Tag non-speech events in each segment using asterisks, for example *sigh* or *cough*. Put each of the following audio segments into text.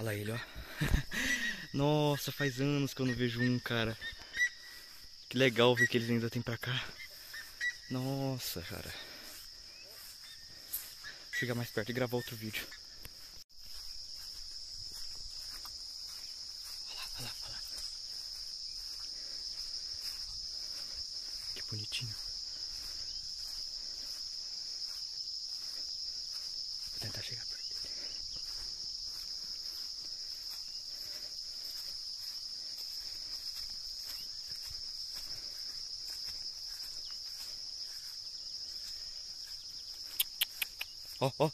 Olha ele, ó. *laughs* Nossa, faz anos que eu não vejo um, cara. Que legal ver que eles ainda tem pra cá. Nossa, cara. Vou chegar mais perto e gravar outro vídeo. Olha lá, olha lá, olha lá. Que bonitinho. *laughs* Ó, ó.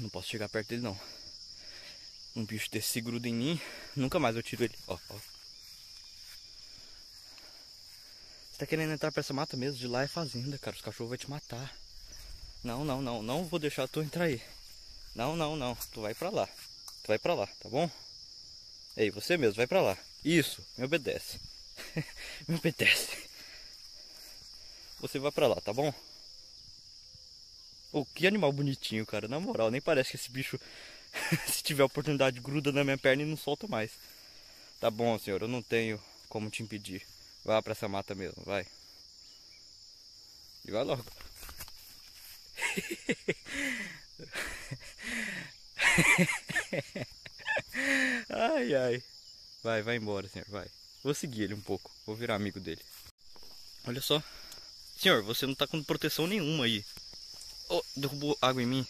Não posso chegar perto dele não. Um bicho desse se gruda em mim, nunca mais eu tiro ele. Ó, ó. Você tá querendo entrar pra essa mata mesmo? De lá é fazenda, cara. Os cachorros vão te matar. Não, não, não. Não vou deixar tu entrar aí. Não, não, não. Tu vai pra lá. Tu vai pra lá, tá bom? Ei, você mesmo, vai pra lá. Isso, me obedece. *laughs* me obedece. Você vai pra lá, tá bom? Oh, que animal bonitinho, cara. Na moral, nem parece que esse bicho, *laughs* se tiver oportunidade, gruda na minha perna e não solta mais. Tá bom, senhor, eu não tenho como te impedir. Vá pra essa mata mesmo, vai. E vai logo. *laughs* ai, ai. Vai, vai embora, senhor, vai. Vou seguir ele um pouco. Vou virar amigo dele. Olha só. Senhor, você não tá com proteção nenhuma aí. Oh, derrubou água em mim.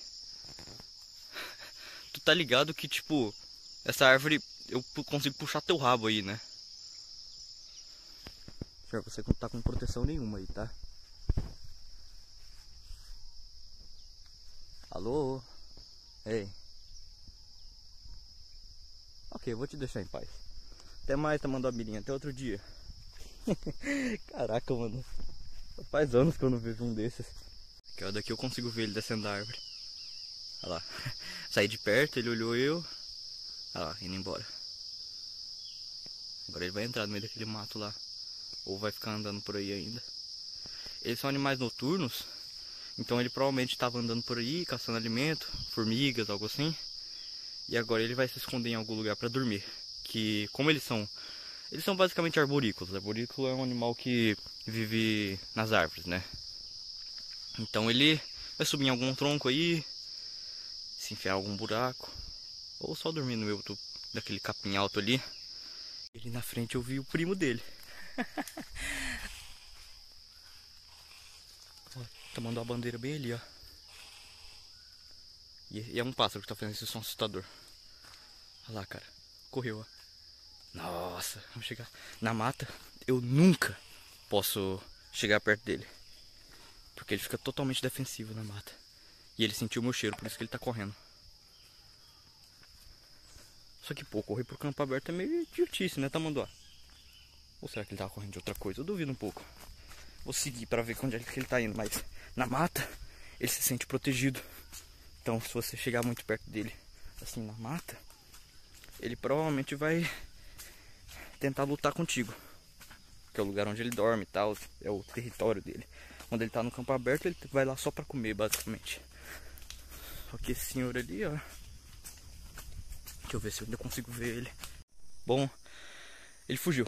Tu tá ligado que, tipo, essa árvore eu consigo puxar teu rabo aí, né? Senhor, você não tá com proteção nenhuma aí, tá? Alô? Ei. Ok, vou te deixar em paz. Até mais, tá mandando a mirinha. Até outro dia. *laughs* Caraca, mano. Faz anos que eu não vejo um desses. Aqui, ó, daqui eu consigo ver ele descendo da árvore. Olha lá. *laughs* Saí de perto, ele olhou eu. Olha lá, indo embora. Agora ele vai entrar no meio daquele mato lá. Ou vai ficar andando por aí ainda. Eles são animais noturnos. Então ele provavelmente estava andando por aí, caçando alimento, formigas, algo assim. E agora ele vai se esconder em algum lugar para dormir. Que como eles são. Eles são basicamente arborícolas. Arborícola é um animal que vive nas árvores, né? Então ele vai subir em algum tronco aí, se enfiar em algum buraco, ou só dormir no meio do, daquele capim alto ali. Ele na frente eu vi o primo dele. *laughs* ó, tomando a bandeira bem ali, ó. E, é um pássaro que tá fazendo esse som assustador. Olha lá, cara. Correu, ó. Nossa, vamos chegar na mata. Eu nunca posso chegar perto dele. Porque ele fica totalmente defensivo na mata. E ele sentiu o meu cheiro, por isso que ele tá correndo. Só que, pô, correr pro campo aberto é meio idiotice, né, Tamanduá? Ou será que ele tava correndo de outra coisa? Eu duvido um pouco. Vou seguir para ver onde é que ele tá indo, mas na mata ele se sente protegido. Então, se você chegar muito perto dele, assim, na mata, ele provavelmente vai tentar lutar contigo. Que é o lugar onde ele dorme e tal, é o território dele. Quando ele tá no campo aberto, ele vai lá só pra comer, basicamente. Só que esse senhor ali, ó. Deixa eu ver se eu ainda consigo ver ele. Bom, ele fugiu.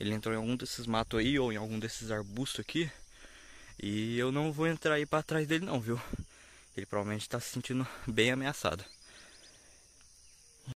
Ele entrou em algum desses matos aí, ou em algum desses arbustos aqui. E eu não vou entrar aí pra trás dele não, viu? Ele provavelmente tá se sentindo *laughs* bem ameaçado.